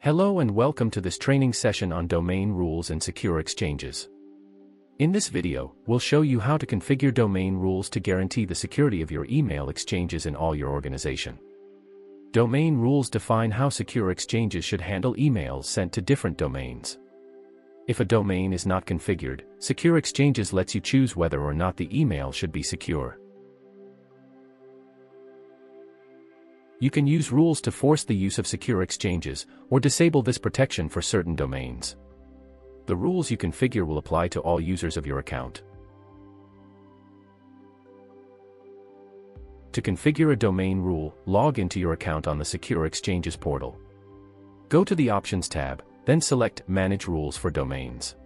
Hello and welcome to this training session on domain rules and secure exchanges. In this video, we'll show you how to configure domain rules to guarantee the security of your email exchanges in all your organization. Domain rules define how secure exchanges should handle emails sent to different domains. If a domain is not configured, Secure Exchanges lets you choose whether or not the email should be secure. You can use rules to force the use of secure exchanges, or disable this protection for certain domains. The rules you configure will apply to all users of your account. To configure a domain rule, log into your account on the Secure Exchanges portal. Go to the Options tab, then select Manage Rules for Domains.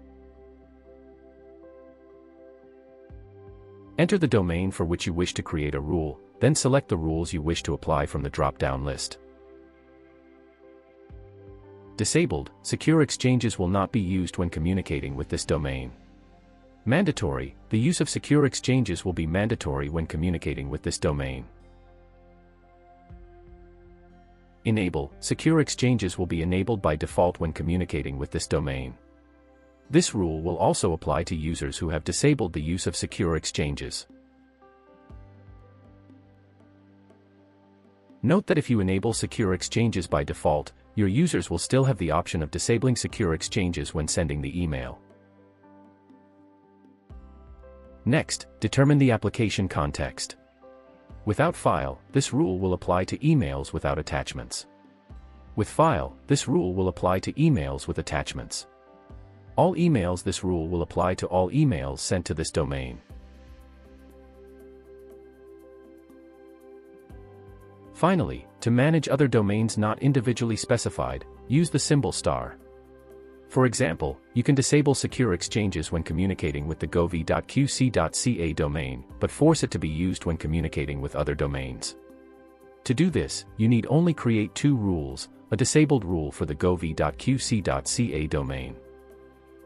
Enter the domain for which you wish to create a rule, then select the rules you wish to apply from the drop-down list. Disabled, secure exchanges will not be used when communicating with this domain. Mandatory, the use of secure exchanges will be mandatory when communicating with this domain. Enable, secure exchanges will be enabled by default when communicating with this domain. This rule will also apply to users who have disabled the use of secure exchanges. Note that if you enable secure exchanges by default, your users will still have the option of disabling secure exchanges when sending the email. Next, determine the application context. Without file, this rule will apply to emails without attachments. With file, this rule will apply to emails with attachments. All emails this rule will apply to all emails sent to this domain. Finally, to manage other domains not individually specified, use the symbol star. For example, you can disable secure exchanges when communicating with the gov.qc.ca domain, but force it to be used when communicating with other domains. To do this, you need only create two rules, a disabled rule for the gov.qc.ca domain.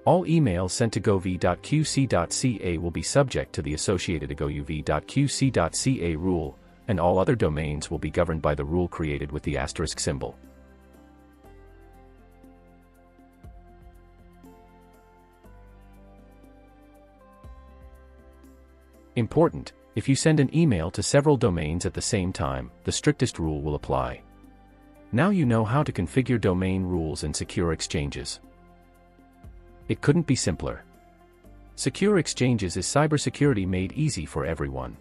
All emails sent to gov.qc.ca will be subject to the associated gov.qc.ca rule, and all other domains will be governed by the rule created with the asterisk symbol. Important, if you send an email to several domains at the same time, the strictest rule will apply. Now you know how to configure domain rules and secure exchanges. It couldn't be simpler. Secure exchanges is cybersecurity made easy for everyone.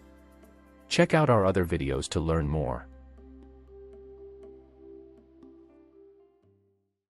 Check out our other videos to learn more.